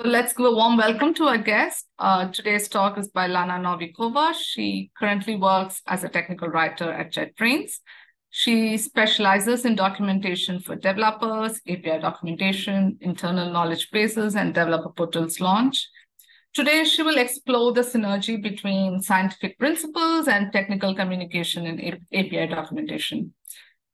So let's give a warm welcome to our guest. Uh, today's talk is by Lana Novikova. She currently works as a technical writer at JetBrains. She specializes in documentation for developers, API documentation, internal knowledge bases, and developer portals launch. Today, she will explore the synergy between scientific principles and technical communication in API documentation.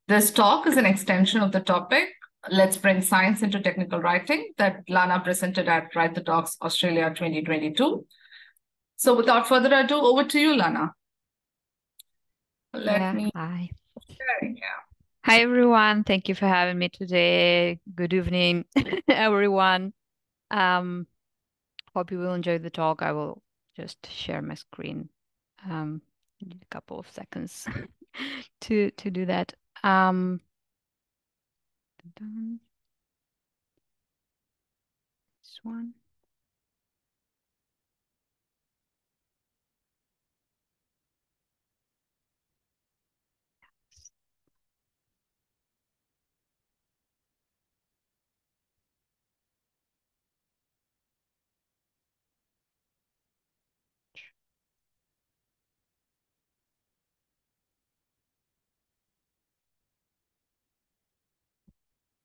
This talk is an extension of the topic Let's Bring Science into Technical Writing that Lana presented at Write the Docs Australia 2022. So without further ado, over to you, Lana. Let yeah, me... Hi. yeah. Hi, everyone. Thank you for having me today. Good evening, everyone. Um, hope you will enjoy the talk. I will just share my screen. Um, a couple of seconds to to do that. Um, done. This one.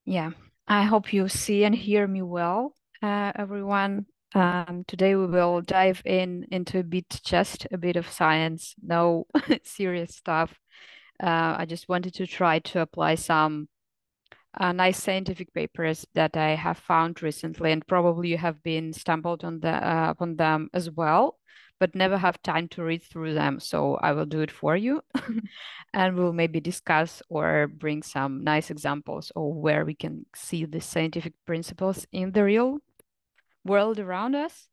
Yeah, I hope you see and hear me well, uh, everyone. Um, today we will dive in into a bit, just a bit of science, no serious stuff. Uh, I just wanted to try to apply some uh, nice scientific papers that I have found recently, and probably you have been stumbled on the uh, on them as well but never have time to read through them. So I will do it for you and we'll maybe discuss or bring some nice examples of where we can see the scientific principles in the real world around us.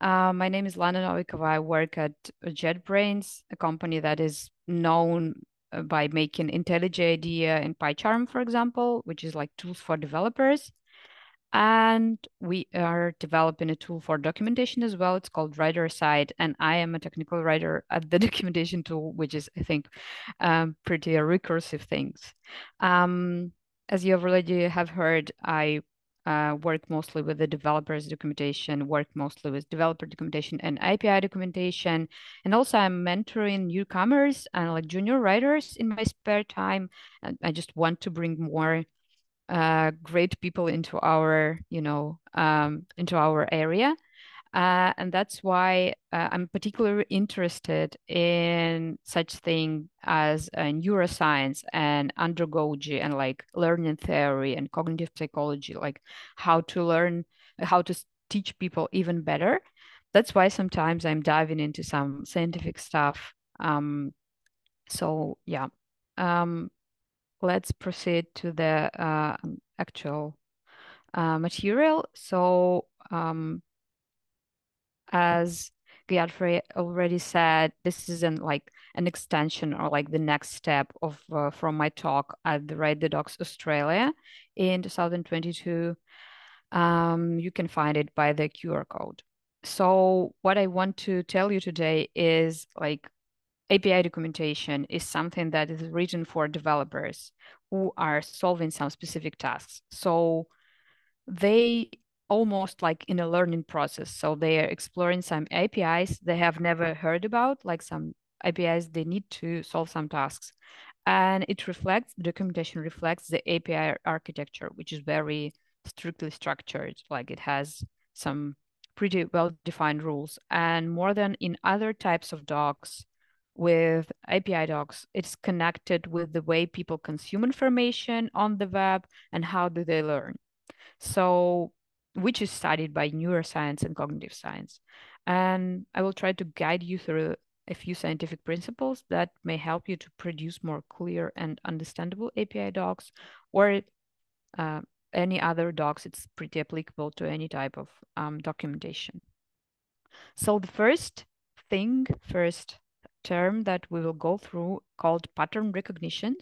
Uh, my name is Lana Novikova. I work at JetBrains, a company that is known uh, by making IntelliJ IDEA and PyCharm, for example, which is like tools for developers. And we are developing a tool for documentation as well. It's called Writerside, and I am a technical writer at the documentation tool, which is, I think, um, pretty recursive things. Um, as you already have heard, I uh, work mostly with the developers documentation, work mostly with developer documentation and API documentation. And also I'm mentoring newcomers and like junior writers in my spare time. And I just want to bring more uh, great people into our, you know, um, into our area. Uh, and that's why uh, I'm particularly interested in such thing as uh, neuroscience and andragogy and like learning theory and cognitive psychology, like how to learn, how to teach people even better. That's why sometimes I'm diving into some scientific stuff. Um, so yeah, um, let's proceed to the uh, actual uh, material. So um, as Gayathri already said, this isn't like an extension or like the next step of uh, from my talk at the Write the Docs Australia in 2022. Um, you can find it by the QR code. So what I want to tell you today is like API documentation is something that is written for developers who are solving some specific tasks. So they almost like in a learning process. So they are exploring some APIs they have never heard about, like some APIs they need to solve some tasks. And it reflects, documentation reflects the API architecture, which is very strictly structured. Like it has some pretty well-defined rules. And more than in other types of docs, with API docs, it's connected with the way people consume information on the web and how do they learn. So, which is studied by neuroscience and cognitive science. And I will try to guide you through a few scientific principles that may help you to produce more clear and understandable API docs or uh, any other docs. It's pretty applicable to any type of um, documentation. So the first thing, first term that we will go through called pattern recognition,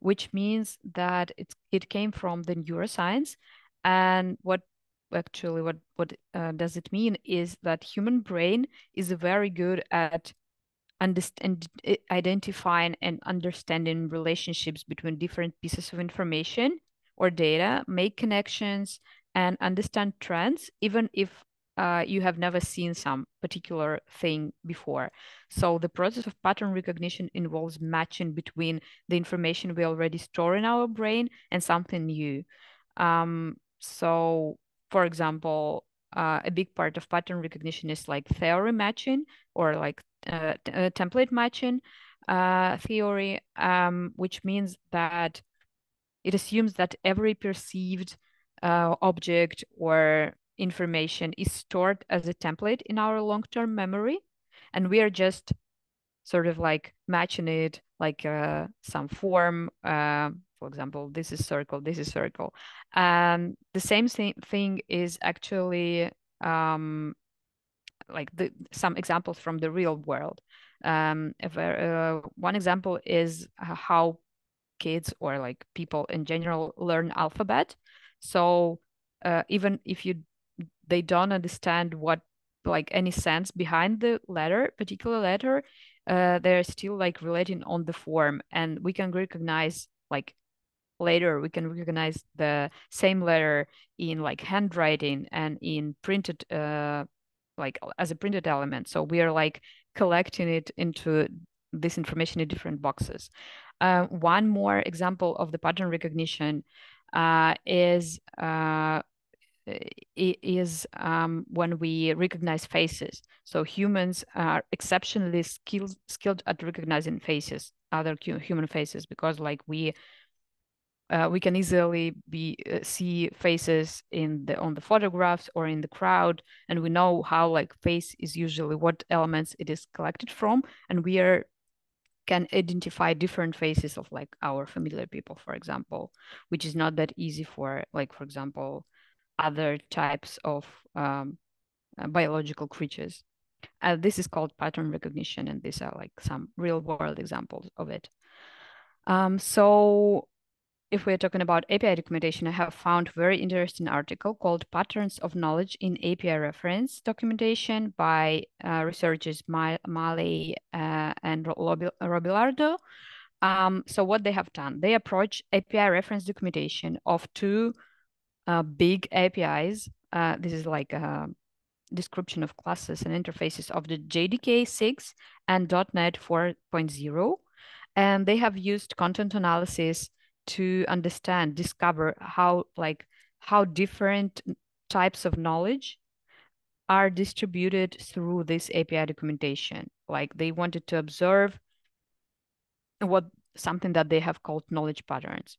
which means that it, it came from the neuroscience. And what actually what, what uh, does it mean is that human brain is very good at understand, identifying and understanding relationships between different pieces of information or data, make connections, and understand trends, even if uh, you have never seen some particular thing before. So the process of pattern recognition involves matching between the information we already store in our brain and something new. Um, so, for example, uh, a big part of pattern recognition is like theory matching or like uh, uh, template matching uh, theory, um, which means that it assumes that every perceived object or information is stored as a template in our long-term memory, and we are just sort of like matching it like uh, some form. Uh, for example, this is circle, this is circle. And the same thing, is actually um, like the, some examples from the real world. Um, if, uh, one example is how kids or like people in general learn alphabet. So uh, even if you they don't understand what like any sense behind the letter, particular letter, uh, they're still like relating on the form, and we can recognize like later we can recognize the same letter in like handwriting and in printed uh like as a printed element. So we are like collecting it into this information in different boxes. Uh, one more example of the pattern recognition uh, is uh, is um, when we recognize faces. So humans are exceptionally skilled skilled at recognizing faces, other human faces, because like we uh, we can easily be uh, see faces in the on the photographs or in the crowd, and we know how like face is usually what elements it is collected from, and we are can identify different faces of like our familiar people, for example, which is not that easy for like for example other types of um, uh, biological creatures. Uh, this is called pattern recognition, and these are like some real world examples of it. Um, so if we're talking about API documentation, I have found very interesting article called Patterns of Knowledge in API Reference Documentation by uh, researchers Maalej uh, and Robilardo. Um, so what they have done, they approach API reference documentation of two uh, big APIs. Uh, this is like a description of classes and interfaces of the JDK 6 and .NET 4.0. And they have used content analysis to understand, discover how like how different types of knowledge are distributed through this API documentation. Like they wanted to observe what something that they have called knowledge patterns.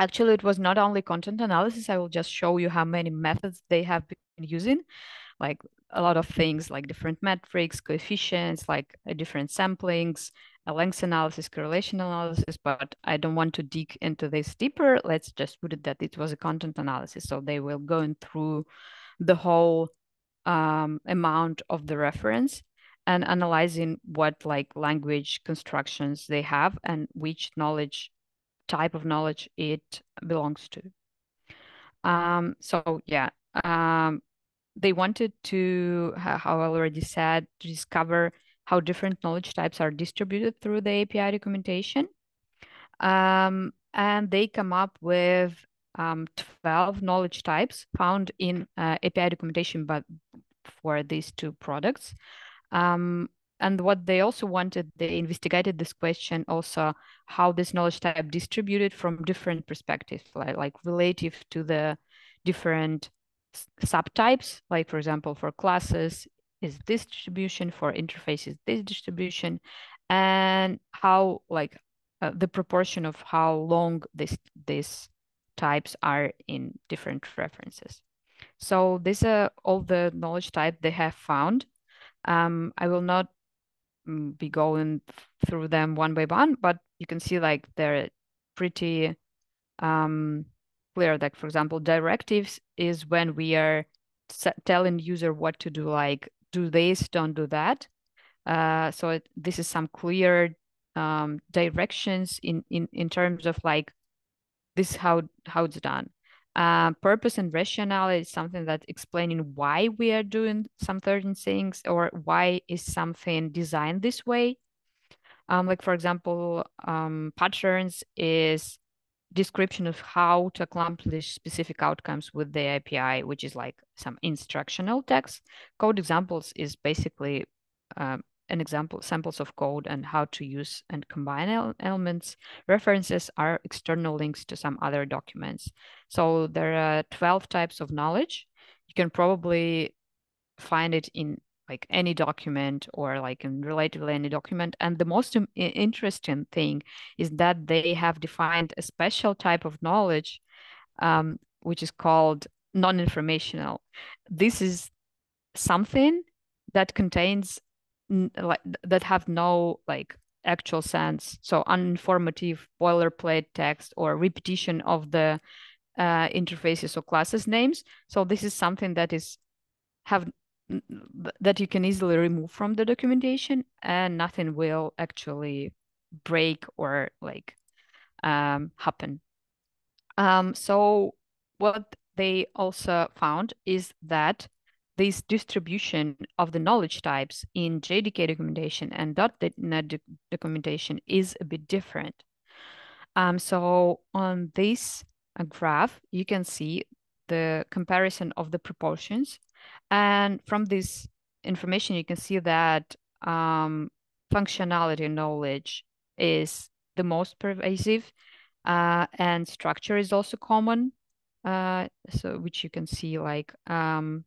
Actually, it was not only content analysis. I will just show you how many methods they have been using, like a lot of things like different metrics, coefficients, like uh, different samplings, a length analysis, correlation analysis, but I don't want to dig into this deeper. Let's just put it that it was a content analysis. So they will go through the whole um, amount of the reference and analyzing what like language constructions they have and which knowledge type of knowledge it belongs to. Um, so yeah, um, they wanted to, how I already said, to discover how different knowledge types are distributed through the API documentation. Um, and they come up with um, 12 knowledge types found in uh, API documentation, but for these two products. Um, and what they also wanted, they investigated this question also how this knowledge type distributed from different perspectives, like, like relative to the different subtypes. Like for example, for classes is this distribution, for interfaces this distribution, and how like uh, the proportion of how long this these types are in different references. So these are all the knowledge type they have found. Um, I will not be going through them one by one, but you can see like they're pretty um, clear. Like for example, directives is when we are telling user what to do, like do this, don't do that. Uh, so it, this is some clear um, directions in, in, in terms of like this how how it's done. Uh, purpose and rationale is something that explaining why we are doing some certain things or why is something designed this way. Um, like for example, um, patterns is description of how to accomplish specific outcomes with the API, which is like some instructional text. Code examples is basically um, an example, samples of code and how to use and combine elements. References are external links to some other documents. So there are 12 types of knowledge. You can probably find it in like any document or like in relatively any document. And the most interesting thing is that they have defined a special type of knowledge, um, which is called non-informational. This is something that contains like that have no like actual sense. So uninformative boilerplate text or repetition of the uh, interfaces or classes names. So this is something that is have that you can easily remove from the documentation and nothing will actually break or like um, happen. Um, so what they also found is that this distribution of the knowledge types in JDK documentation and .NET documentation is a bit different. Um, so on this uh, graph, you can see the comparison of the proportions and from this information, you can see that um, functionality knowledge is the most pervasive uh, and structure is also common. Uh, so which you can see like, um,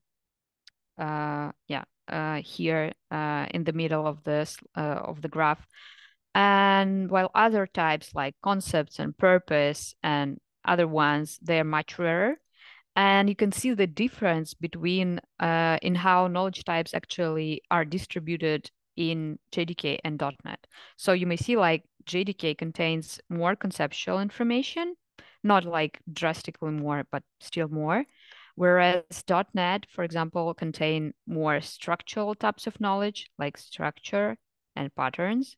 yeah, uh, here uh, in the middle of this uh, of the graph. And while other types like concepts and purpose and other ones, they're much rarer and you can see the difference between uh, in how knowledge types actually are distributed in JDK and .NET. So you may see like JDK contains more conceptual information, not like drastically more, but still more. Whereas .NET, for example, contain more structural types of knowledge like structure and patterns.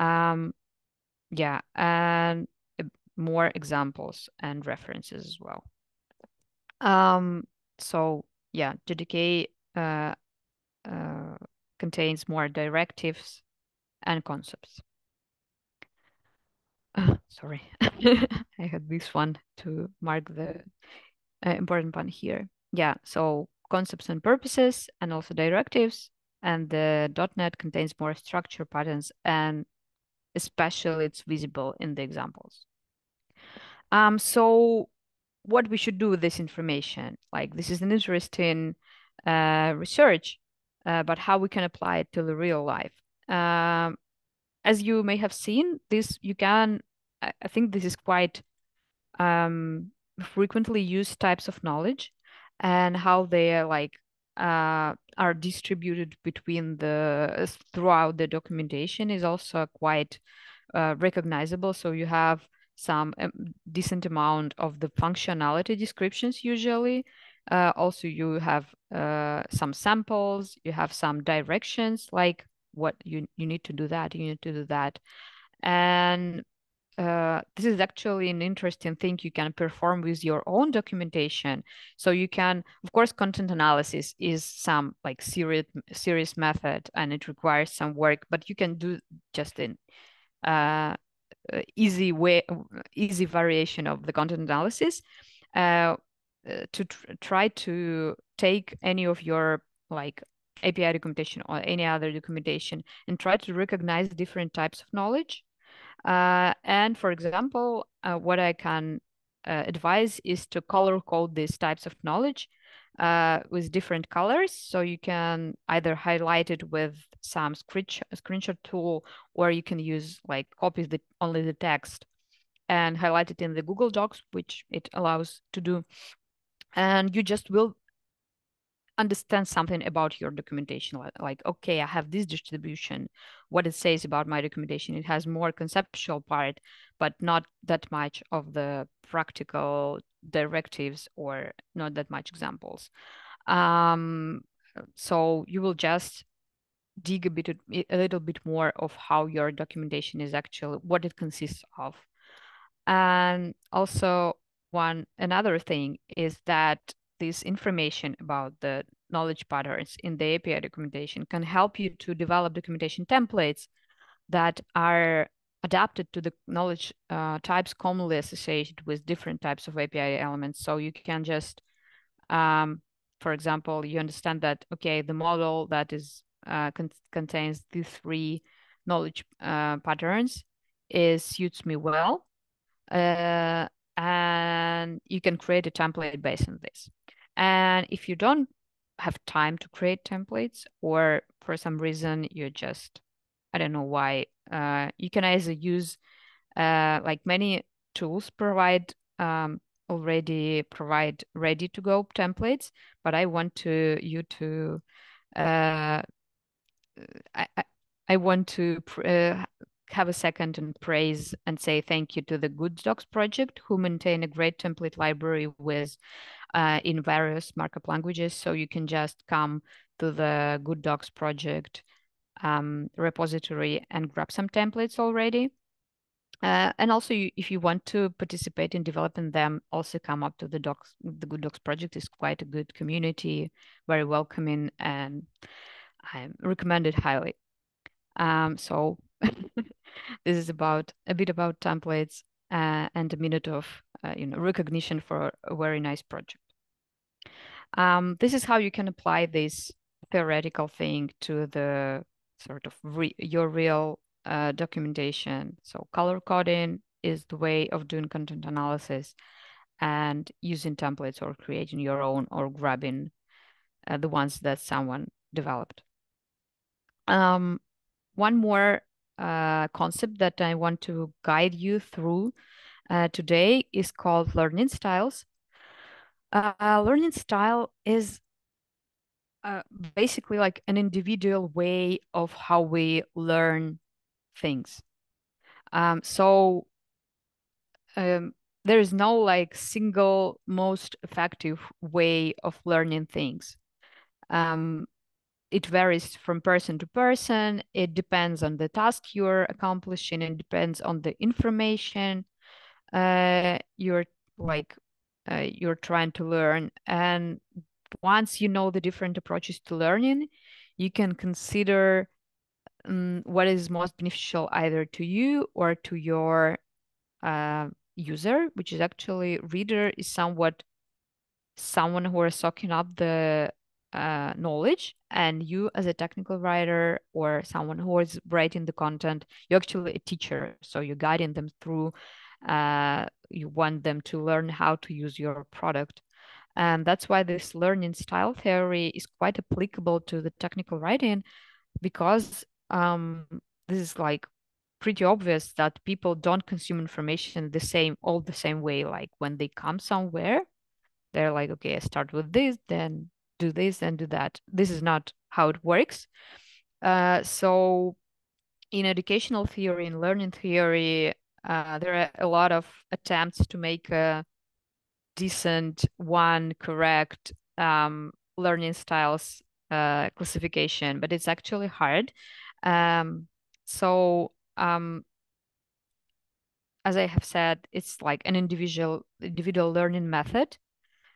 Um, yeah, and more examples and references as well. Um, so yeah, JDK uh, uh, contains more directives and concepts. Uh, sorry, I had this one to mark the uh, important one here. Yeah, so concepts and purposes and also directives. And the .NET contains more structure patterns and especially it's visible in the examples. Um, so what we should do with this information. Like this is an interesting uh, research, uh, but how we can apply it to the real life. Um, as you may have seen, this you can. I think this is quite um, frequently used types of knowledge, and how they are like uh, are distributed between the throughout the documentation is also quite uh, recognizable. So you have some um, decent amount of the functionality descriptions usually. Uh, also, you have uh, some samples, you have some directions, like what you, you need to do that, you need to do that. And uh, this is actually an interesting thing you can perform with your own documentation. So you can, of course, content analysis is some like serious serious method and it requires some work, but you can do just an uh, easy way, easy variation of the content analysis uh, uh, to tr try to take any of your like API documentation or any other documentation and try to recognize different types of knowledge. Uh, and for example, uh, what I can uh, advise is to color code these types of knowledge uh, with different colors. So you can either highlight it with some screenshot, screenshot tool, or you can use like copy the only the text and highlight it in the Google Docs, which it allows to do. And you just will understand something about your documentation like okay i have this distribution what it says about my documentation it has more conceptual part but not that much of the practical directives or not that much examples. Um, so you will just dig a bit a little bit more of how your documentation is actually what it consists of. And also one another thing is that this information about the knowledge patterns in the API documentation can help you to develop documentation templates that are adapted to the knowledge uh, types commonly associated with different types of API elements. So you can just, um, for example, you understand that, okay, the model that is uh, con contains these three knowledge uh, patterns is suits me well. Uh, and you can create a template based on this. And if you don't have time to create templates or for some reason you just I don't know why. Uh, you can either use uh, like many tools provide um, already provide ready to go templates, but I want to you to uh, I, I want to uh, have a second and praise and say thank you to the Good Docs project who maintain a great template library with uh, in various markup languages. So you can just come to the Good Docs project um, repository and grab some templates already. Uh, and also, you, if you want to participate in developing them, also come up to the docs. The Good Docs project is quite a good community, very welcoming, and I recommend it highly. Um, so this is about a bit about templates uh, and a minute of uh, you know recognition for a very nice project. Um, this is how you can apply this theoretical thing to the sort of re your real uh, documentation. So color coding is the way of doing content analysis and using templates or creating your own or grabbing uh, the ones that someone developed. Um, one more uh, concept that I want to guide you through uh, today is called learning styles. Uh, learning style is uh, basically like an individual way of how we learn things. Um, so um, there is no like single most effective way of learning things. Um, it varies from person to person. It depends on the task you're accomplishing and depends on the information uh, you're like uh, you're trying to learn. And once you know the different approaches to learning, you can consider um, what is most beneficial either to you or to your uh, user, which is actually reader is somewhat someone who is soaking up the uh, knowledge and you as a technical writer or someone who is writing the content you're actually a teacher so you're guiding them through uh, you want them to learn how to use your product. And that's why this learning style theory is quite applicable to the technical writing because um, this is like pretty obvious that people don't consume information the same all the same way. Like when they come somewhere they're like okay i start with this then do this and do that. This is not how it works. Uh, so in educational theory and learning theory uh, there are a lot of attempts to make a decent one correct um, learning styles uh, classification, but it's actually hard. Um, so um, as I have said, it's like an individual individual learning method,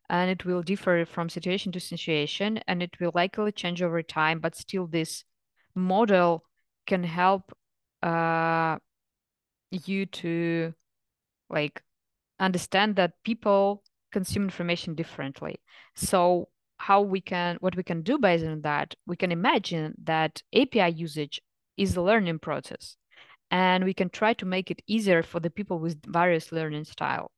and it will differ from situation to situation, and it will likely change over time. But still, this model can help uh, you to like understand that people consume information differently. So how we can what we can do based on that, we can imagine that API usage is a learning process. And we can try to make it easier for the people with various learning style.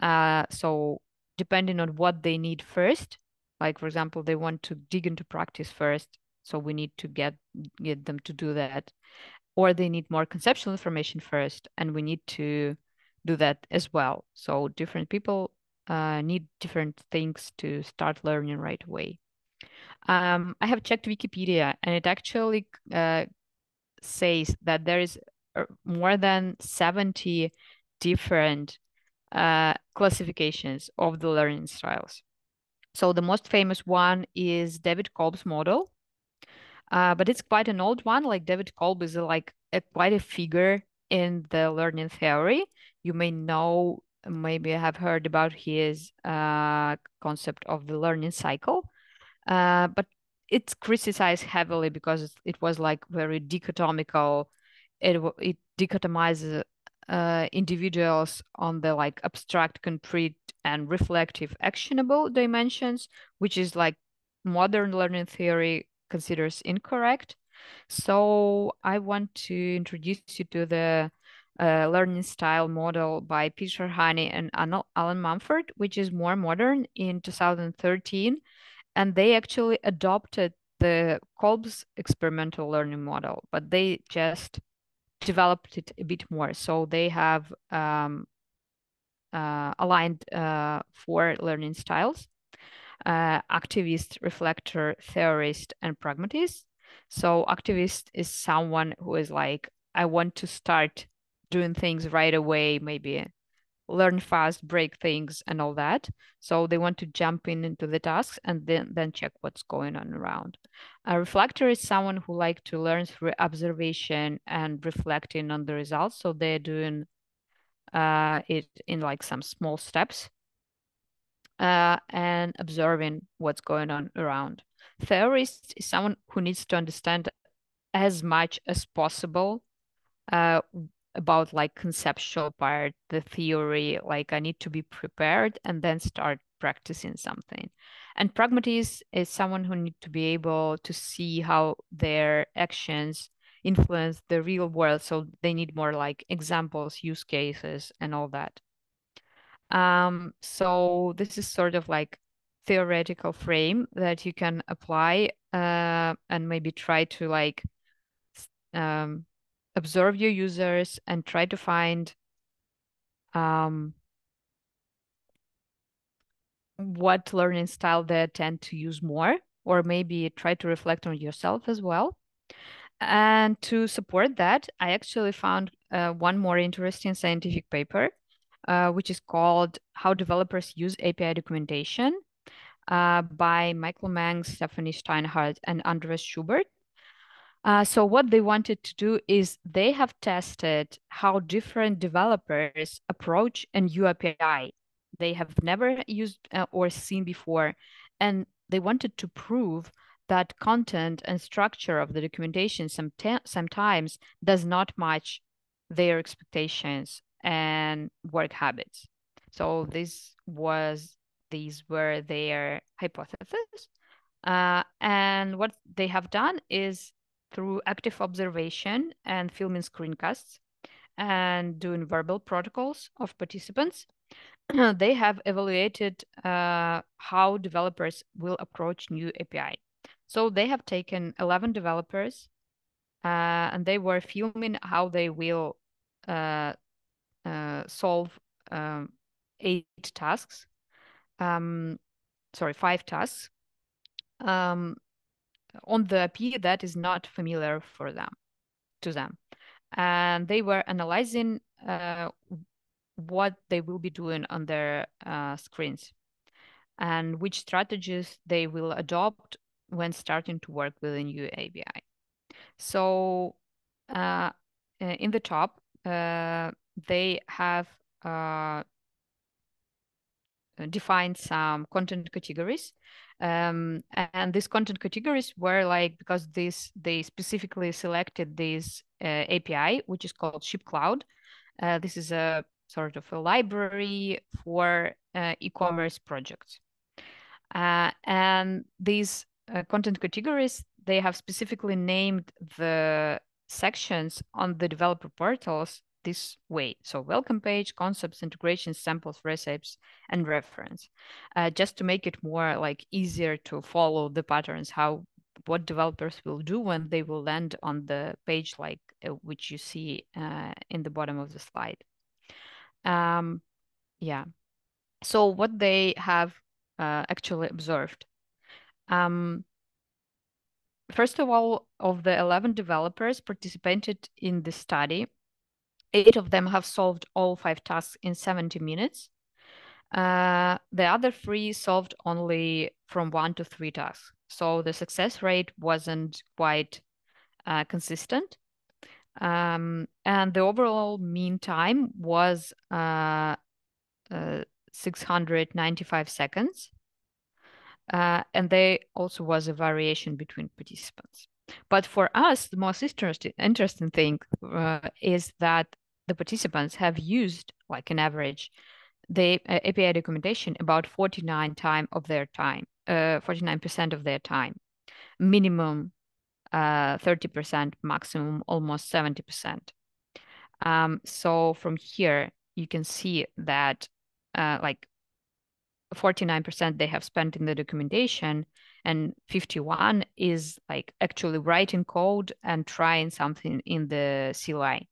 Uh, so depending on what they need first, like for example, they want to dig into practice first. So we need to get get them to do that or they need more conceptual information first and we need to do that as well. So different people uh, need different things to start learning right away. Um, i have checked wikipedia and it actually uh, says that there is uh, more than 70 different uh, classifications of the learning styles. So the most famous one is david kolb's model uh, but it's quite an old one. Like David Kolb is like a, quite a figure in the learning theory. You may know, maybe have heard about his uh, concept of the learning cycle, uh, but it's criticized heavily because it was like very dichotomical it it dichotomizes uh, individuals on the like abstract, concrete, and reflective, actionable dimensions, which is like modern learning theory considers incorrect. So I want to introduce you to the uh, learning style model by Peter Honey and Alan Mumford, which is more modern in 2013. And they actually adopted the Kolb's experimental learning model, but they just developed it a bit more. So they have um, uh, aligned uh, four learning styles, uh, activist, reflector, theorist, and pragmatist. So activist is someone who is like, I want to start doing things right away, maybe learn fast, break things and all that. So they want to jump in into the tasks and then, then check what's going on around. A reflector is someone who like to learn through observation and reflecting on the results. So they're doing uh, it in like some small steps uh, and observing what's going on around. Theorist is someone who needs to understand as much as possible uh, about like conceptual part, the theory, like I need to be prepared and then start practicing something. And pragmatist is someone who need to be able to see how their actions influence the real world. So they need more like examples, use cases, and all that. Um, so this is sort of like theoretical frame that you can apply uh, and maybe try to like um, observe your users and try to find um, what learning style they tend to use more, or maybe try to reflect on yourself as well. And to support that, I actually found uh, one more interesting scientific paper, uh, which is called How Developers Use API Documentation uh, by Michael Meng, Stephanie Steinhardt, and Andreas Schubert. Uh, so what they wanted to do is they have tested how different developers approach a new API they have never used uh, or seen before. And they wanted to prove that content and structure of the documentation sometimes does not match their expectations and work habits. So this was these were their hypotheses. Uh, and what they have done is through active observation and filming screencasts and doing verbal protocols of participants, they have evaluated uh, how developers will approach new API. So they have taken 11 developers uh, and they were filming how they will uh, solve um, eight tasks. Um, sorry, five tasks. Um, on the API that is not familiar for them, to them. And they were analyzing uh, what they will be doing on their uh, screens and which strategies they will adopt when starting to work with a new API. So uh, in the top, uh, they have uh, defined some content categories um, and these content categories were like because this they specifically selected this uh, API, which is called ShipCloud. Uh, this is a sort of a library for uh, e-commerce projects. Uh, and these uh, content categories, they have specifically named the sections on the developer portals this way. So welcome page, concepts, integrations, samples, recipes, and reference, uh, just to make it more like easier to follow the patterns, how what developers will do when they will land on the page like uh, which you see uh, in the bottom of the slide. Um, yeah. So what they have uh, actually observed. Um, first of all, of the 11 developers participated in the study, Eight of them have solved all five tasks in 70 minutes. Uh, the other three solved only from one to three tasks. So the success rate wasn't quite uh, consistent. Um, and the overall mean time was uh, uh 695 seconds. Uh, and there also was a variation between participants. But for us, the most interesting interesting thing uh, is that the participants have used, like an average, the uh, API documentation about 49 time of their time, 49% uh, of their time, minimum 30%, uh, maximum almost 70%. Um, so from here, you can see that uh, like 49% they have spent in the documentation and 51 is like actually writing code and trying something in the CLI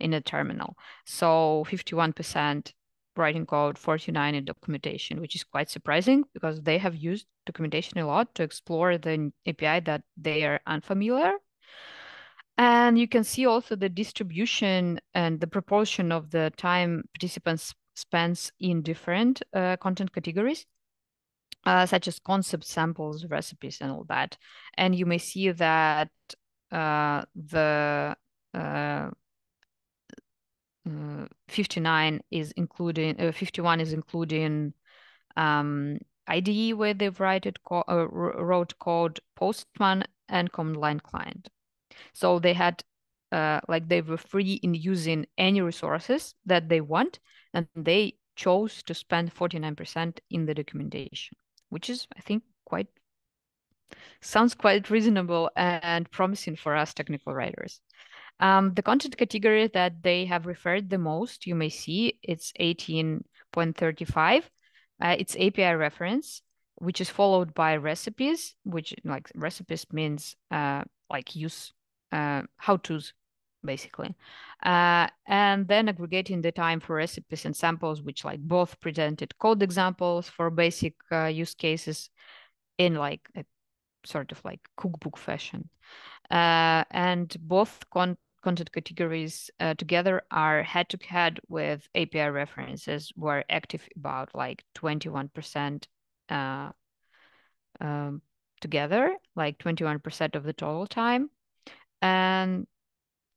in a terminal. So 51% writing code, 49 in documentation, which is quite surprising because they have used documentation a lot to explore the API that they are unfamiliar. And you can see also the distribution and the proportion of the time participants spends in different uh, content categories. Uh, such as concepts, samples, recipes, and all that. And you may see that uh, the uh, uh, 59 is including, uh, 51 is including um, IDE where they've co wrote code Postman and command line client. So they had like they were free in using any resources that they want, and they chose to spend 49% in the documentation which is, I think, quite sounds quite reasonable and promising for us technical writers. Um, the content category that they have referred the most, you may see, it's 18.35. Uh, it's API reference, which is followed by recipes, which like recipes means uh, like use uh, how-tos basically. Uh, and then aggregating the time for recipes and samples, which like both presented code examples for basic uh, use cases in like a sort of like cookbook fashion. Uh, and both con content categories uh, together are head-to-head with API references were active about like 21% uh, um, together, like 21% of the total time. And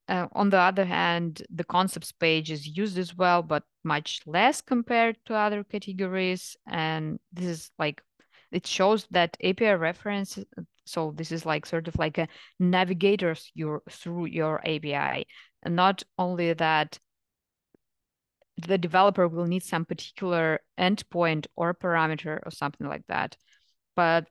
uh, on the other hand, the concepts page is used as well, but much less compared to other categories. And this is like, it shows that API reference. So this is like sort of like a navigator your, through your API. And not only that, the developer will need some particular endpoint or parameter or something like that. But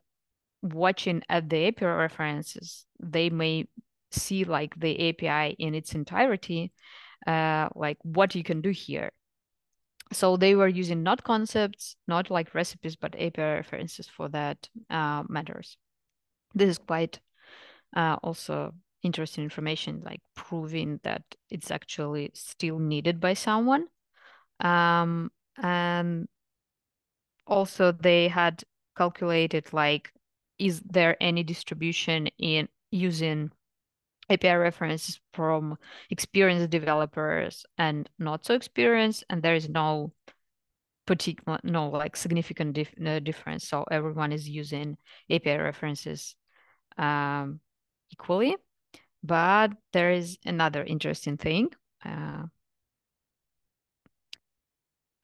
watching at the API references, they may see like the API in its entirety, uh, like what you can do here. So they were using not concepts, not like recipes, but API references for that uh, matters. This is quite uh, also interesting information, like proving that it's actually still needed by someone. Um, and also they had calculated like, is there any distribution in using API references from experienced developers and not so experienced, and there is no particular, no like significant dif no difference. So everyone is using API references um, equally. But there is another interesting thing. Uh,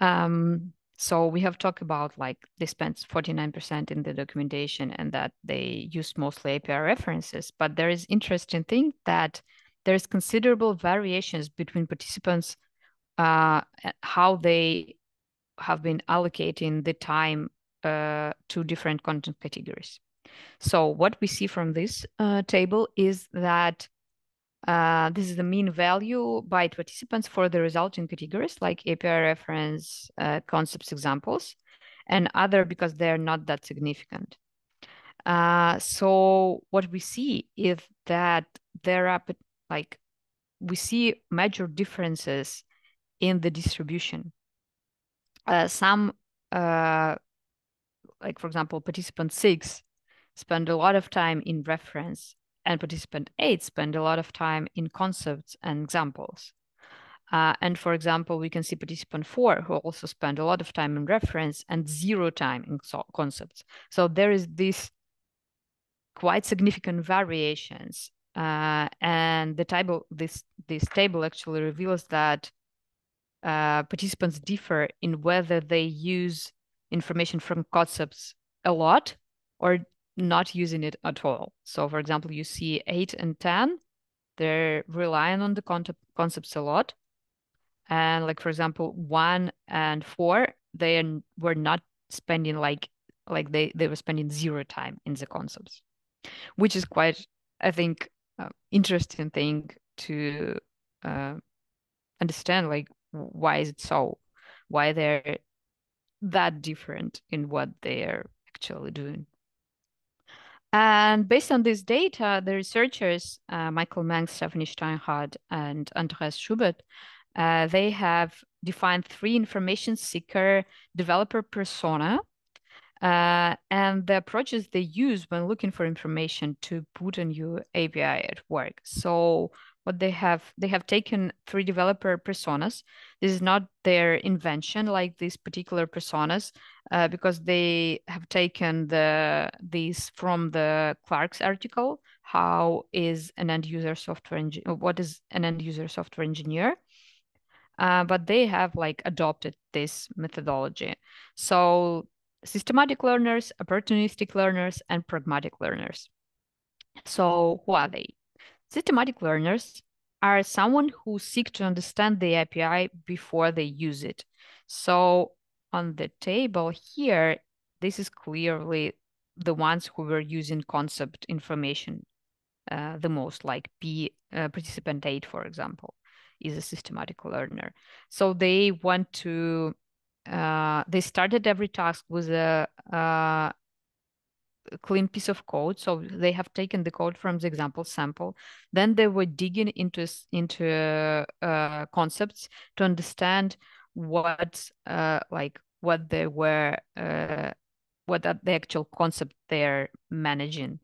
um, so we have talked about like they spent 49% in the documentation and that they used mostly API references. But there is interesting thing that there's considerable variations between participants, uh, how they have been allocating the time uh, to different content categories. So what we see from this uh, table is that uh, this is the mean value by participants for the resulting categories like API reference, uh, concepts examples, and other because they're not that significant. Uh, so what we see is that there are like, we see major differences in the distribution. Uh, some, uh, like for example, participant six spend a lot of time in reference and participant eight spend a lot of time in concepts and examples. Uh, and for example, we can see participant four who also spend a lot of time in reference and zero time in so concepts. So there is this quite significant variations. Uh, and the table, this, this table actually reveals that uh, participants differ in whether they use information from concepts a lot or not using it at all. So for example, you see eight and 10, they're relying on the concept concepts a lot. And like, for example, one and four, they were not spending like, like they, they were spending zero time in the concepts, which is quite, I think, uh, interesting thing to uh, understand, like, why is it so? Why they're that different in what they're actually doing. And based on this data, the researchers, uh, Michael Mengs, Stephanie Steinhardt, and Andreas Schubert, uh, they have defined three information seeker developer persona uh, and the approaches they use when looking for information to put a new API at work. So what they have they have taken three developer personas this is not their invention like these particular personas uh, because they have taken the these from the Clarke's article how is an end user software engineer what is an end user software engineer? Uh, but they have like adopted this methodology. So systematic learners opportunistic learners and pragmatic learners. So who are they? Systematic learners are someone who seek to understand the API before they use it. So on the table here, this is clearly the ones who were using concept information uh, the most, like P uh, participant 8, for example, is a systematic learner. So they want to, uh, they started every task with a, uh, clean piece of code. So they have taken the code from the example sample. Then they were digging into into uh, concepts to understand what uh, like what they were uh, what the actual concept they're managing.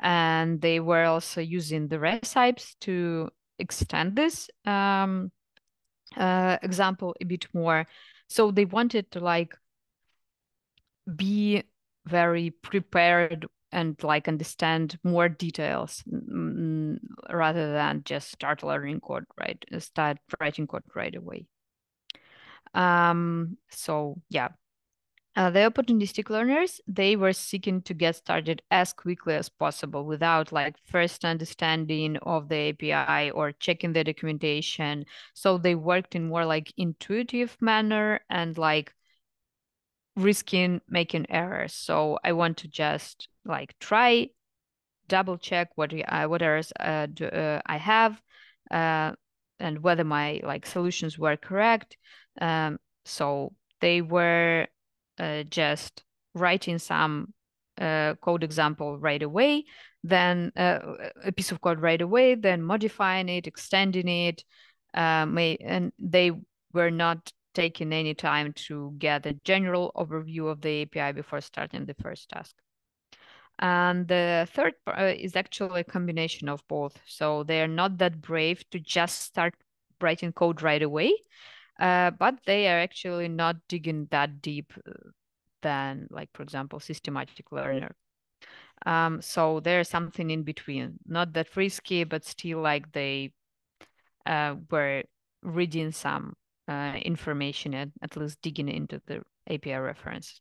And they were also using the recipes to extend this um, uh, example a bit more. So they wanted to like be very prepared and like understand more details rather than just start learning code right start writing code right away um so yeah uh, the opportunistic learners they were seeking to get started as quickly as possible without like first understanding of the api or checking the documentation so they worked in more like intuitive manner and like risking making errors. So I want to just like try, double check what uh, what errors uh, do, uh, I have, uh, and whether my like solutions were correct. Um, so they were uh, just writing some uh, code example right away, then a piece of code right away, then modifying it, extending it, may and they were not taking any time to get a general overview of the API before starting the first task. And the third uh, is actually a combination of both. So they are not that brave to just start writing code right away, uh, but they are actually not digging that deep uh, than, like, for example, systematic learner. Um, so there's something in between, not that risky, but still like they uh, were reading some uh, information and at least digging into the API reference.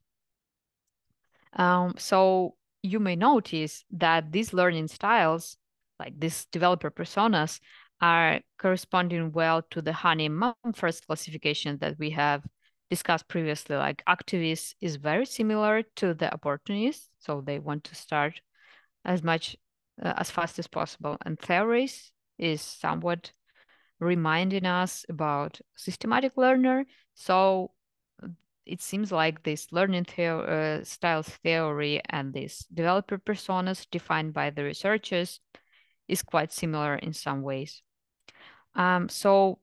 Um, so you may notice that these learning styles, like these developer personas, are corresponding well to the Honey Mumford classification that we have discussed previously. Like activists is very similar to the opportunists, so they want to start as much uh, as fast as possible. And theorists is somewhat reminding us about systematic learner. So it seems like this learning uh, styles theory and these developer personas defined by the researchers is quite similar in some ways. Um, so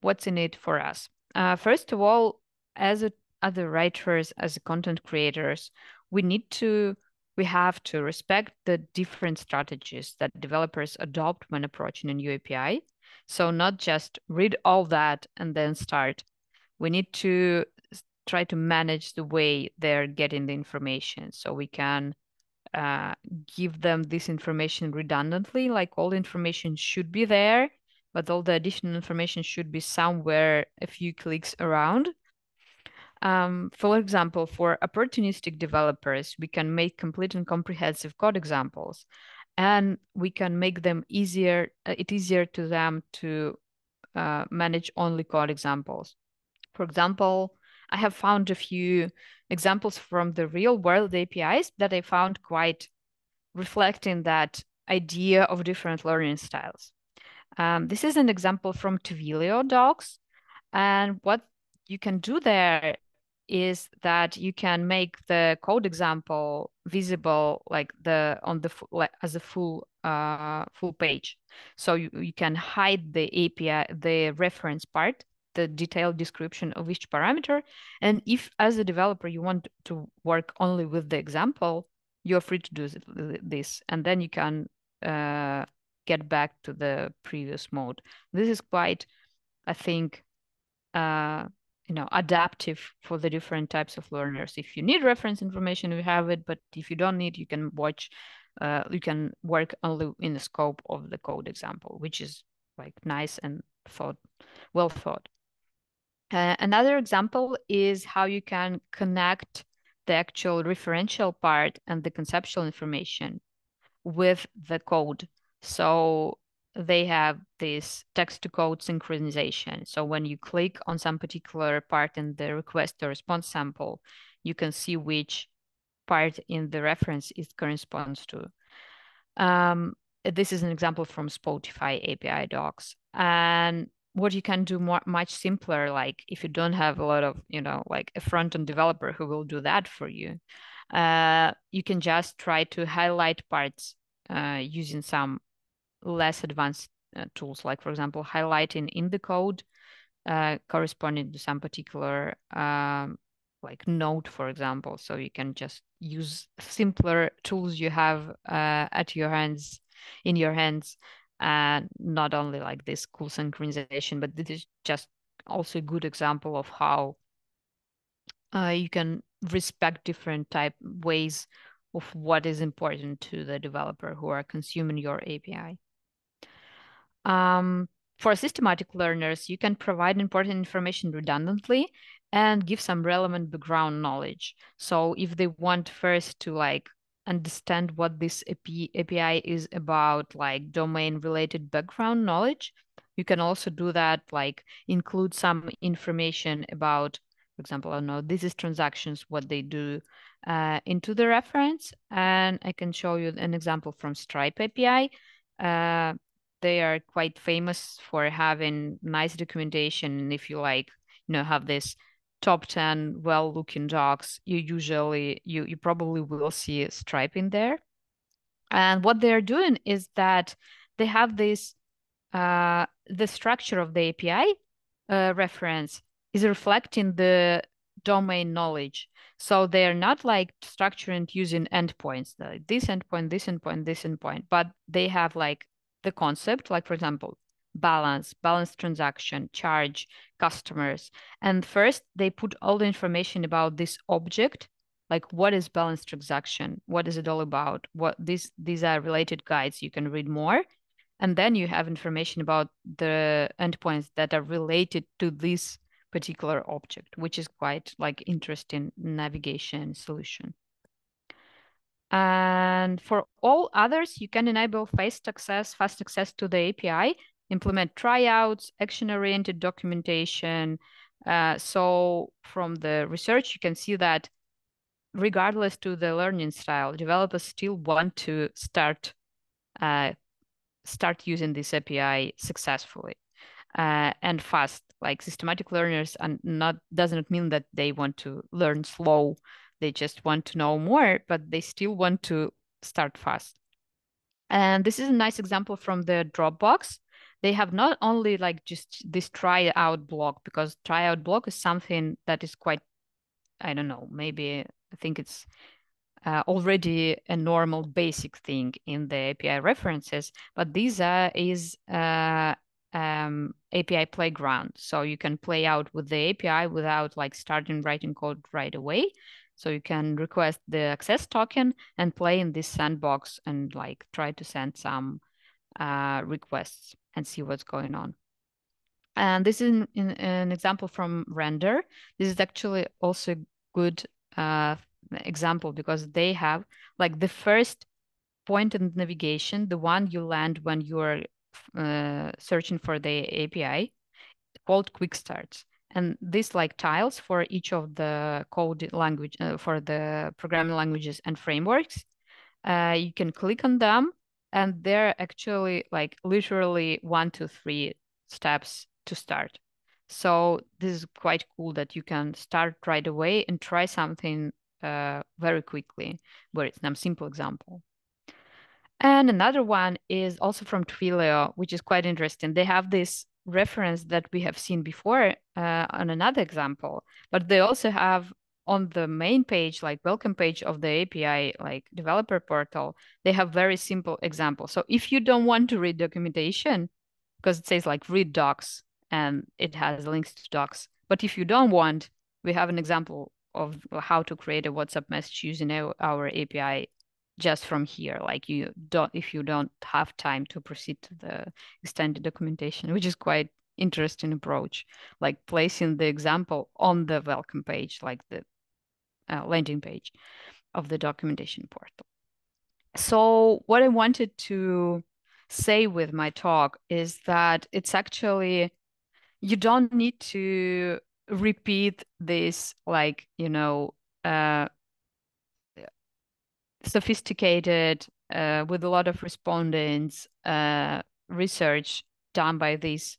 what's in it for us? Uh, first of all, as a, other writers, as content creators, we need to we have to respect the different strategies that developers adopt when approaching a new API so not just read all that and then start. We need to try to manage the way they're getting the information so we can uh, give them this information redundantly, like all information should be there, but all the additional information should be somewhere a few clicks around. Um, for example, for opportunistic developers, we can make complete and comprehensive code examples, and we can make them easier. Uh, it easier to them to uh, manage only code examples. For example, I have found a few examples from the real world APIs that I found quite reflecting that idea of different learning styles. Um, this is an example from Twilio docs. And what you can do there is that you can make the code example visible like the on the like, as a full uh, full page. So you, you can hide the API, the reference part, the detailed description of each parameter. And if as a developer you want to work only with the example, you're free to do this. And then you can uh, get back to the previous mode. This is quite, I think, uh, you know, adaptive for the different types of learners. If you need reference information, you have it, but if you don't need, you can watch, uh, you can work only in the scope of the code example, which is like nice and thought, well thought. Uh, another example is how you can connect the actual referential part and the conceptual information with the code. So they have this text to code synchronization. So when you click on some particular part in the request or response sample, you can see which part in the reference it corresponds to. Um, this is an example from Spotify API docs. And what you can do more much simpler, like if you don't have a lot of, you know, like a front-end developer who will do that for you, uh, you can just try to highlight parts uh, using some less advanced uh, tools, like for example, highlighting in the code uh, corresponding to some particular um, like node, for example. So you can just use simpler tools you have uh, at your hands, in your hands, and not only like this cool synchronization, but this is just also a good example of how uh, you can respect different type ways of what is important to the developer who are consuming your API. Um, for systematic learners, you can provide important information redundantly and give some relevant background knowledge. So if they want first to like understand what this API is about, like domain related background knowledge, you can also do that, like include some information about, for example, I know, this is transactions, what they do uh, into the reference. And I can show you an example from Stripe API. Uh, they are quite famous for having nice documentation. And if you like, you know, have this top 10 well looking docs, you usually, you, you probably will see Stripe in there. And what they're doing is that they have this, uh, the structure of the API uh, reference is reflecting the domain knowledge. So they're not like structuring using endpoints, like this endpoint, this endpoint, this endpoint, but they have like the concept, like for example, balance, balance transaction, charge, customers. And first they put all the information about this object, like what is balance transaction? What is it all about? What these these are related guides. You can read more. And then you have information about the endpoints that are related to this particular object, which is quite like interesting navigation solution. And for all others, you can enable fast access, fast access to the API, implement tryouts, action-oriented documentation. Uh, so from the research, you can see that regardless to the learning style, developers still want to start uh, start using this API successfully uh, and fast. Like systematic learners, and not does not mean that they want to learn slow they just want to know more, but they still want to start fast. And this is a nice example from the Dropbox. They have not only like just this try out block, because try out block is something that is quite, I don't know, maybe I think it's uh, already a normal basic thing in the API references, but these are is uh, um, API playground. So you can play out with the API without like starting writing code right away. So you can request the access token and play in this sandbox and like try to send some uh, requests and see what's going on. And this is in, in, an example from Render. This is actually also a good uh, example because they have like the first point in navigation, the one you land when you're uh, searching for the API, called Quick Starts. And this like tiles for each of the code language uh, for the programming languages and frameworks. Uh, you can click on them and they're actually like literally one to three steps to start. So this is quite cool that you can start right away and try something uh, very quickly, where it's a simple example. And another one is also from Twilio, which is quite interesting. They have this reference that we have seen before uh, on another example, but they also have on the main page, like welcome page of the API, like developer portal, they have very simple examples. So if you don't want to read documentation, because it says like read docs and it has links to docs, but if you don't want, we have an example of how to create a WhatsApp message using our API just from here. Like you don't, if you don't have time to proceed to the extended documentation, which is quite interesting approach, like placing the example on the welcome page, like the uh, landing page of the documentation portal. So what I wanted to say with my talk is that it's actually you don't need to repeat this like you know uh, sophisticated uh, with a lot of respondents uh, research done by these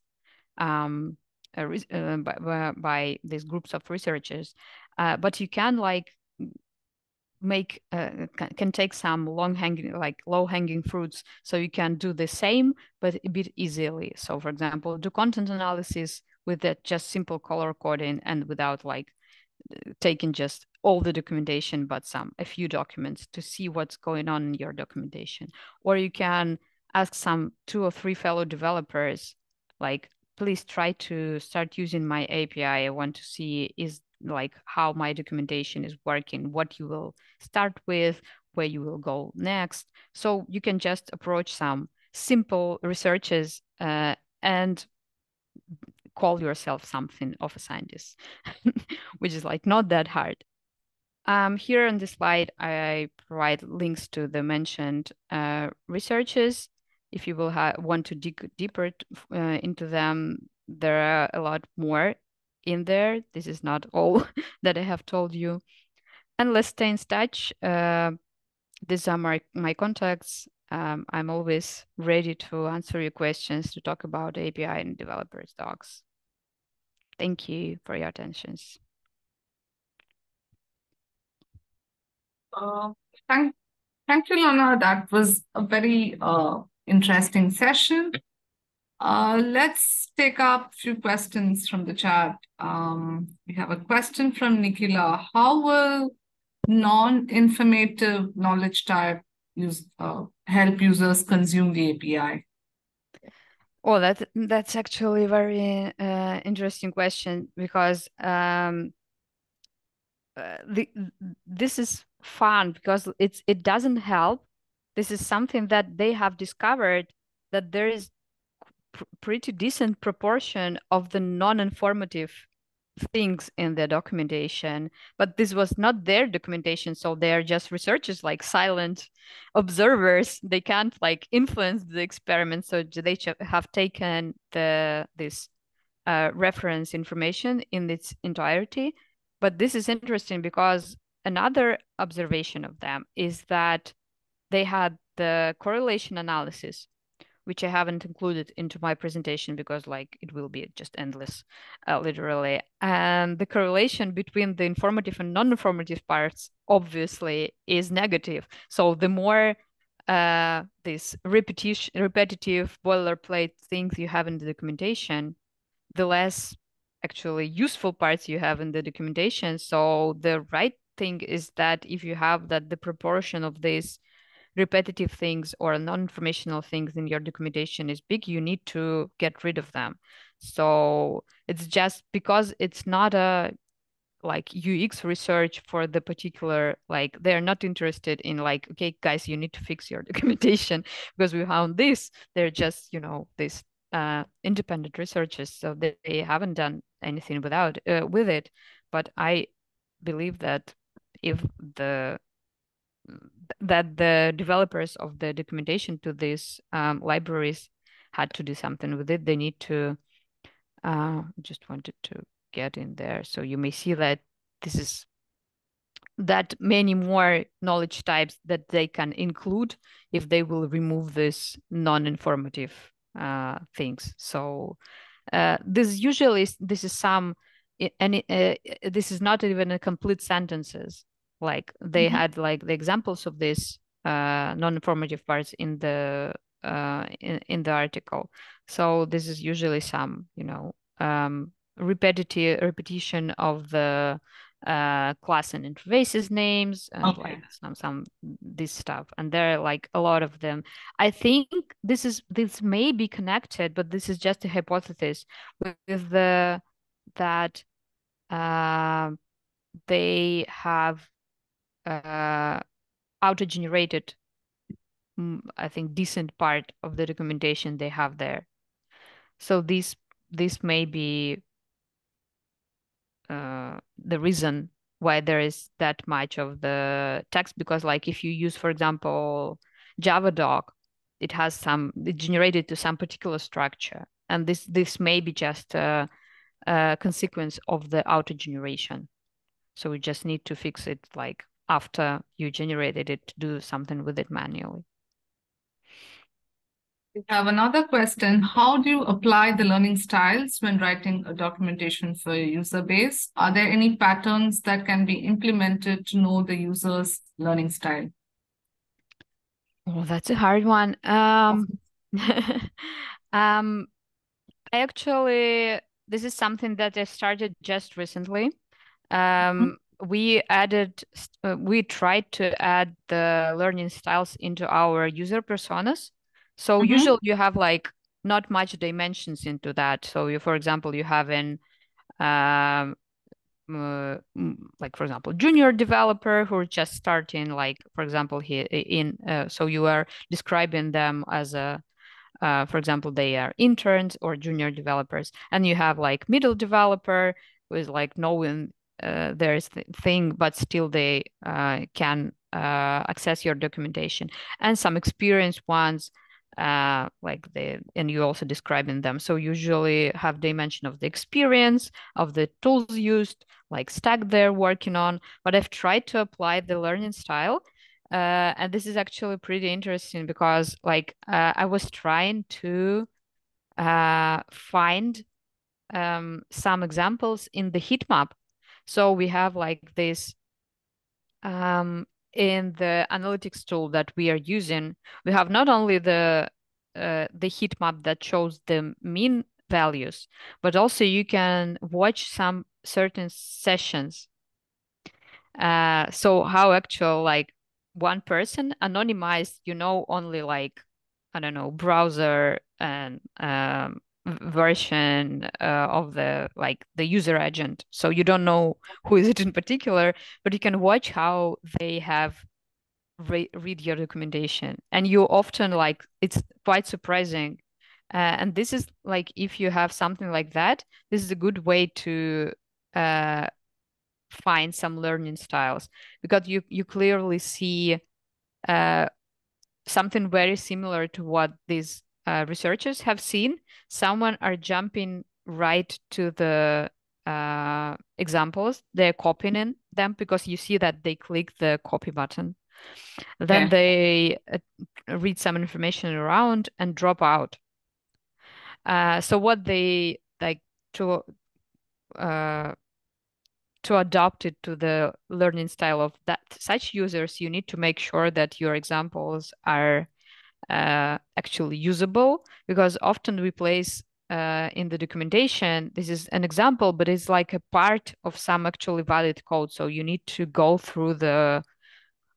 um, uh, uh by, by, these groups of researchers. Uh, but you can like make uh, can take some long hanging like low hanging fruits so you can do the same but a bit easily. So for example do content analysis with that just simple color coding and without like taking just all the documentation but some a few documents to see what's going on in your documentation. Or you can ask some two or three fellow developers like please try to start using my api i want to see is like how my documentation is working what you will start with where you will go next. So you can just approach some simple researches uh, and call yourself something of a scientist, which is like not that hard. Um, here on this slide, I provide links to the mentioned uh, researches. If you will want to dig deeper uh, into them, there are a lot more in there. This is not all that I have told you. And let's stay in touch. Uh, these are my, my contacts. Um, I'm always ready to answer your questions to talk about API and developers docs. Thank you for your attentions. Uh, thank, thank you, Lana. That was a very uh, interesting session. Uh, let's take up a few questions from the chat. Um, we have a question from Nikila. How will non-informative knowledge type use uh, help users consume the API? Oh, that that's actually a very uh, interesting question because um, uh, the this is fun because it's it doesn't help. This is something that they have discovered that there is pr pretty decent proportion of the non-informative things in the documentation but this was not their documentation so they are just researchers like silent observers. They can't like influence the experiment so they have taken the this uh, reference information in its entirety. But this is interesting because another observation of them is that they had the correlation analysis which I haven't included into my presentation because like it will be just endless, uh, literally. And the correlation between the informative and non-informative parts obviously is negative. So the more uh, this repetition, repetitive boilerplate things you have in the documentation, the less actually useful parts you have in the documentation. So the right thing is that if you have that the proportion of this repetitive things or non-informational things in your documentation is big, you need to get rid of them. So it's just because it's not a like UX research for the particular like they're not interested in like okay guys you need to fix your documentation because we found this they're just you know this uh, independent researchers, so they, they haven't done anything without uh, with it. But I believe that if the that the developers of the documentation to these um, libraries had to do something with it, they need to. Uh, just wanted to get in there, so you may see that this is that many more knowledge types that they can include if they will remove this non-informative uh, things. So uh, this usually this is some and uh, this is not even a complete sentences. Like they mm-hmm. had like the examples of this uh, non-informative parts in the uh, in, in the article. So this is usually some you know um, repetitive repetition of the uh, class and interfaces names and okay. like some some this stuff and there are like a lot of them i think this is this may be connected but this is just a hypothesis with, the that uh, they have uh, auto generated mm, i think decent part of the documentation they have there. So this this may be uh, the reason why there is that much of the text because like if you use for example javadoc it has some it generated to some particular structure and this this may be just a, a consequence of the auto generation so we just need to fix it like after you generated it to do something with it manually we have another question. How do you apply the learning styles when writing a documentation for a user base? Are there any patterns that can be implemented to know the user's learning style? Oh, that's a hard one. Um, um, actually, this is something that I started just recently. Um, mm-hmm. We added, uh, we tried to add the learning styles into our user personas. So mm-hmm. usually you have like not much dimensions into that. So you, for example, you have an um, uh, like for example junior developer who are just starting like for example here in uh, so you are describing them as a uh, for example they are interns or junior developers and you have like middle developer who is like knowing uh, there's th- thing but still they uh, can uh, access your documentation. And some experienced ones uh, like the and you also describing them. So usually have dimension of the experience of the tools used like stack they're working on. But i've tried to apply the learning style uh, and this is actually pretty interesting because like uh, i was trying to uh, find um, some examples in the heat map so we have like this um, in the analytics tool that we are using, we have not only the uh, the heat map that shows the mean values, but also you can watch some certain sessions. Uh, so how actual like one person anonymized, you know, only like I don't know browser and um, version uh, of the like the user agent. So you don't know who is it in particular but you can watch how they have re- read your documentation and you often like it's quite surprising. Uh, and this is like if you have something like that this is a good way to uh, find some learning styles. Because you you clearly see uh, something very similar to what these uh, researchers have seen, someone are jumping right to the uh, examples. They're copying them because you see that they click the copy button. Then they uh, read some information around and drop out. Uh, so what they like to uh, to adopt it to the learning style of that such users, you need to make sure that your examples are uh, actually usable because often we place uh, in the documentation this is an example but it's like a part of some actually valid code. So you need to go through the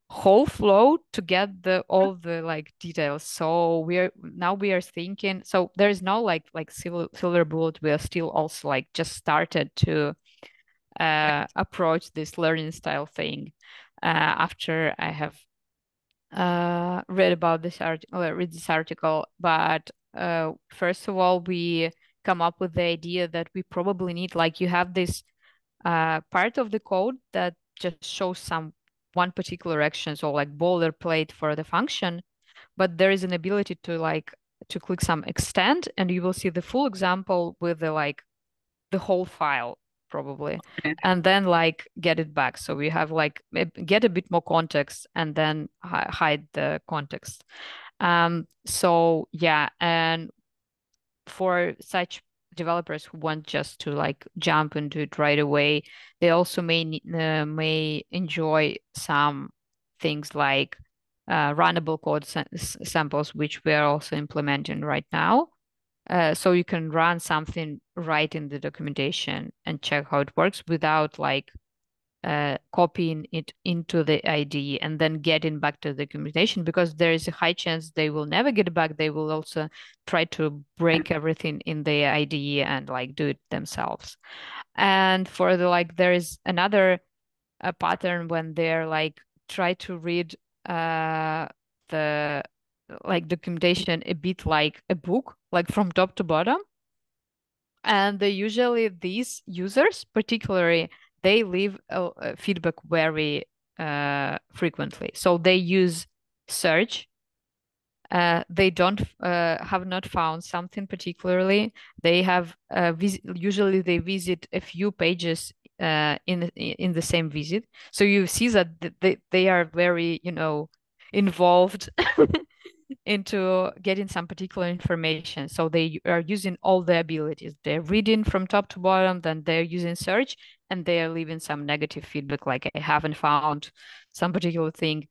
whole flow to get the all the like details. So we're now we are thinking so there is no like like silver, silver bullet. We are still also like just started to uh, approach this learning style thing uh, after i have uh, read about this article, read this article, but uh, first of all, we come up with the idea that we probably need, like you have this uh, part of the code that just shows some one particular action, so like boilerplate for the function, but there is an ability to like to click some extend and you will see the full example with the like the whole file probably. Okay. and then like get it back. So we have like get a bit more context and then hide the context. Um so yeah and for such developers who want just to like jump into it right away they also may uh, may enjoy some things like uh, runnable code samples which we are also implementing right now uh, so you can run something right in the documentation and check how it works without like uh, copying it into the IDE and then getting back to the documentation because there is a high chance they will never get back. They will also try to break everything in the IDE and like do it themselves. And for the like, there is another a pattern when they're like try to read uh, the like documentation a bit like a book, like from top to bottom. And they usually these users, particularly, they leave a feedback very uh, frequently. So they use search. Uh, they don't uh, have not found something particularly. They have uh, usually they visit a few pages uh, in in the same visit. So you see that they they are very you know involved into getting some particular information. So they are using all the abilities. They're reading from top to bottom, then they're using search, and they are leaving some negative feedback, like I haven't found some particular thing.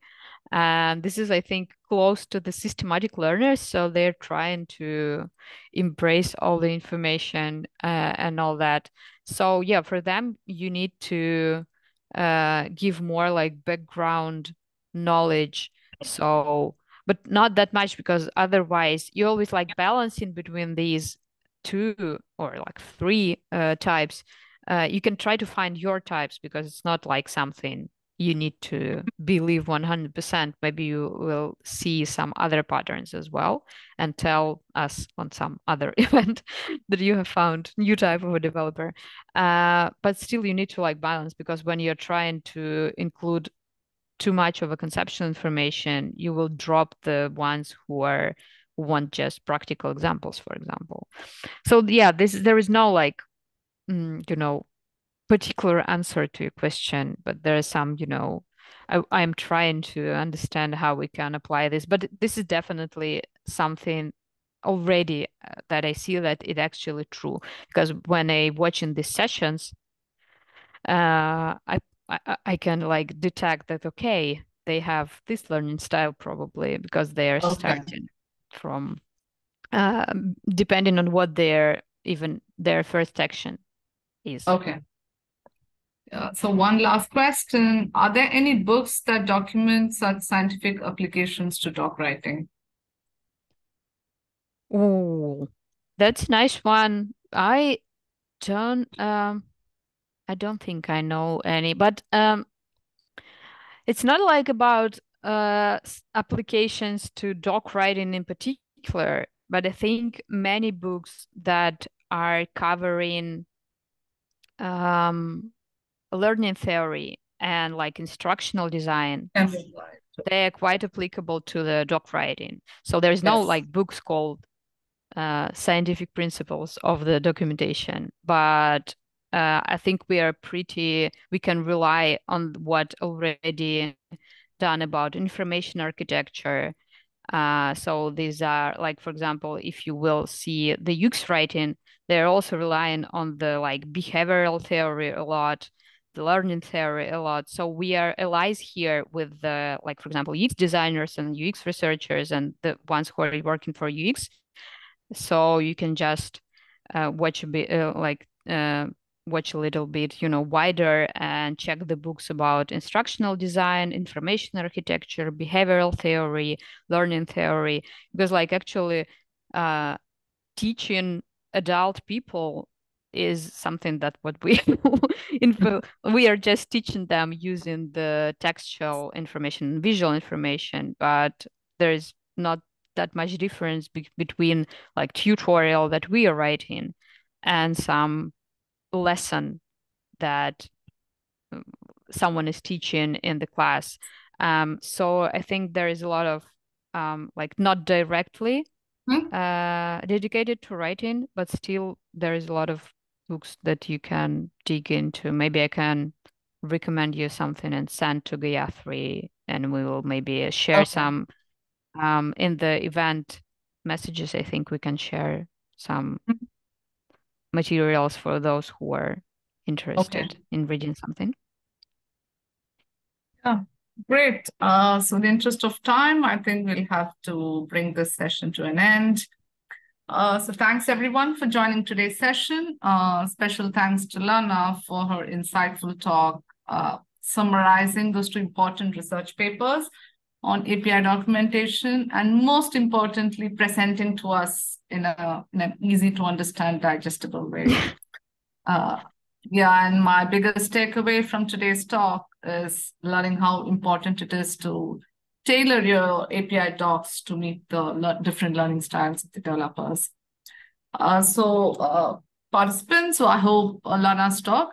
And this is, I think, close to the systematic learners. So they're trying to embrace all the information uh, and all that. So yeah, for them, you need to uh, give more like background knowledge. So but not that much because otherwise you always like balancing between these two or like three uh, types. Uh, you can try to find your types because it's not like something you need to believe 100% maybe you will see some other patterns as well and tell us on some other event that you have found new type of a developer. Uh, but still you need to like balance because when you're trying to include too much of a conceptual information, you will drop the ones who are who want just practical examples, for example. So yeah, this there is no like, mm, you know, particular answer to your question, but there is some, you know, I, I'm trying to understand how we can apply this, but this is definitely something already uh, that I see that it actually true because when I watching these sessions, uh, I I, I can like detect that okay they have this learning style probably because they are okay. starting from uh, depending on what their even their first action is. Okay. Uh, so one last question. Are there any books that document such scientific applications to doc writing? Oh that's a nice one. I don't um I don't think I know any, but um, it's not like about uh, applications to doc writing in particular, but I think many books that are covering um, learning theory and like instructional design, they are quite applicable to the doc writing. So there's no yes. like books called uh, scientific principles of the documentation, but uh, I think we are pretty, we can rely on what already done about information architecture. Uh, so these are like, for example, if you will see the UX writing, they're also relying on the like behavioral theory a lot, the learning theory a lot. So we are allies here with the, like, for example, UX designers and UX researchers and the ones who are working for UX. So you can just uh, watch a bit, uh, like, uh, watch a little bit you know wider and check the books about instructional design information architecture behavioral theory learning theory. Because like actually uh, teaching adult people is something that what we info we are just teaching them using the textual information visual information but there is not that much difference be between like tutorial that we are writing and some lesson that um, someone is teaching in the class. Um, so I think there is a lot of um, like not directly Hmm? uh, dedicated to writing, but still there is a lot of books that you can dig into. Maybe I can recommend you something and send to Gayathri, and we will maybe share Okay. some um, in the event messages. I think we can share some Mhm. Materials for those who are interested in reading something. Yeah, great. Uh, so in the interest of time, I think we'll have to bring this session to an end. Uh, so thanks everyone for joining today's session. Uh, special thanks to Lana for her insightful talk, uh, summarizing those two important research papers on API documentation, and most importantly, presenting to us in a in an easy to understand, digestible way. Uh, yeah, and my biggest takeaway from today's talk is learning how important it is to tailor your API docs to meet the le different learning styles of the developers. Uh, so, uh, participants, so I hope uh, Lana's talk